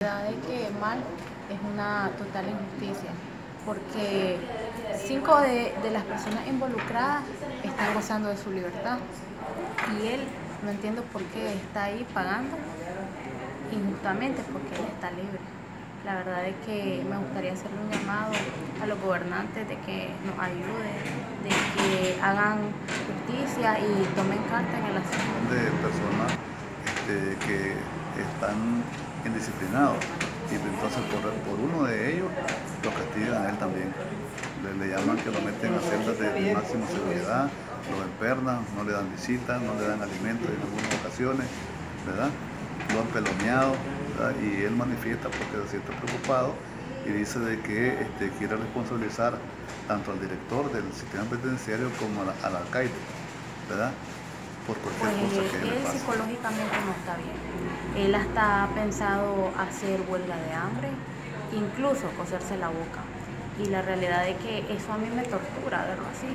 La verdad es que mal es una total injusticia, porque cinco de, las personas involucradas están gozando de su libertad y él no entiendo por qué está ahí pagando injustamente, porque él está libre. La verdad es que me gustaría hacerle un llamado a los gobernantes de que nos ayuden, de que hagan justicia y tomen carta en el asunto. De personas este, que están indisciplinados y entonces por, por, uno de ellos lo castigan a él también. Le, le llaman que lo meten a celdas de, máxima seguridad, lo empernan, no le dan visitas, no le dan alimentos en algunas ocasiones, ¿verdad? Lo han peloneado y él manifiesta porque se siente preocupado y dice de que este, quiere responsabilizar tanto al director del sistema penitenciario como al, al alcaide, ¿verdad? Por cualquier pues, cosa que él le pase. psicológicamente no está bien. Él hasta ha pensado hacer huelga de hambre, incluso coserse la boca. Y la realidad es que eso a mí me tortura verlo así.